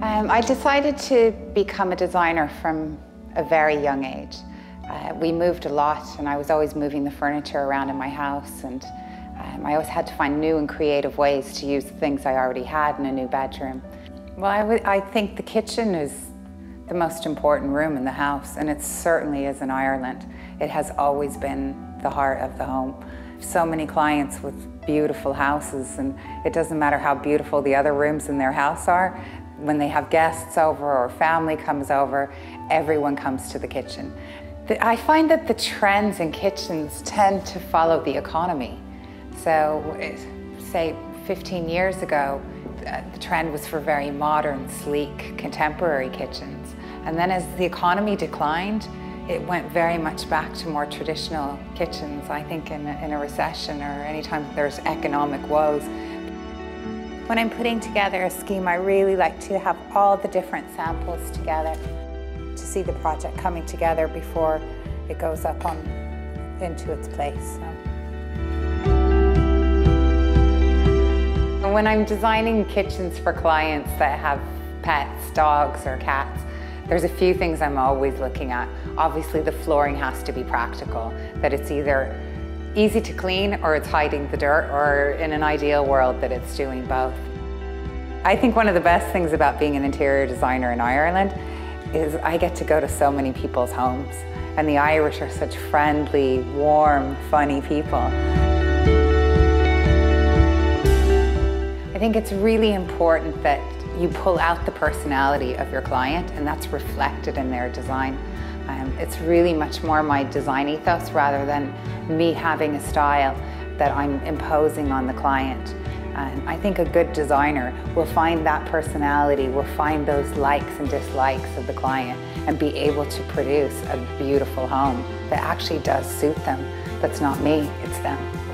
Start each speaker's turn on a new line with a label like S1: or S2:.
S1: Um, I decided to become a designer from a very young age. Uh, we moved a lot and I was always moving the furniture around in my house and um, I always had to find new and creative ways to use the things I already had in a new bedroom. Well, I, I think the kitchen is the most important room in the house and it certainly is in Ireland. It has always been the heart of the home. So many clients with beautiful houses and it doesn't matter how beautiful the other rooms in their house are, when they have guests over or family comes over, everyone comes to the kitchen. I find that the trends in kitchens tend to follow the economy. So, say 15 years ago, uh, the trend was for very modern, sleek, contemporary kitchens. And then as the economy declined, it went very much back to more traditional kitchens. I think in a, in a recession or anytime there's economic woes, when I'm putting together a scheme, I really like to have all the different samples together to see the project coming together before it goes up on into its place. So. When I'm designing kitchens for clients that have pets, dogs or cats, there's a few things I'm always looking at. Obviously the flooring has to be practical, that it's either easy to clean or it's hiding the dirt or in an ideal world that it's doing both. I think one of the best things about being an interior designer in Ireland is I get to go to so many people's homes and the Irish are such friendly, warm, funny people. I think it's really important that you pull out the personality of your client and that's reflected in their design. Um, it's really much more my design ethos rather than me having a style that I'm imposing on the client. And I think a good designer will find that personality, will find those likes and dislikes of the client and be able to produce a beautiful home that actually does suit them. That's not me, it's them.